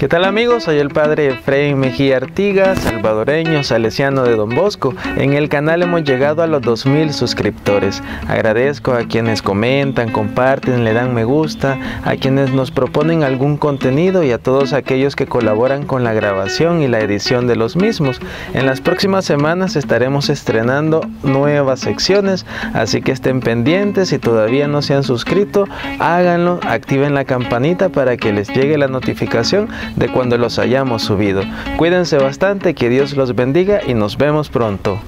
¿Qué tal amigos? Soy el padre Efraín Mejía Artiga, salvadoreño, salesiano de Don Bosco. En el canal hemos llegado a los 2000 suscriptores. Agradezco a quienes comentan, comparten, le dan me gusta, a quienes nos proponen algún contenido y a todos aquellos que colaboran con la grabación y la edición de los mismos. En las próximas semanas estaremos estrenando nuevas secciones, así que estén pendientes. Si todavía no se han suscrito, háganlo, activen la campanita para que les llegue la notificación de cuando los hayamos subido. Cuídense bastante, que Dios los bendiga y nos vemos pronto.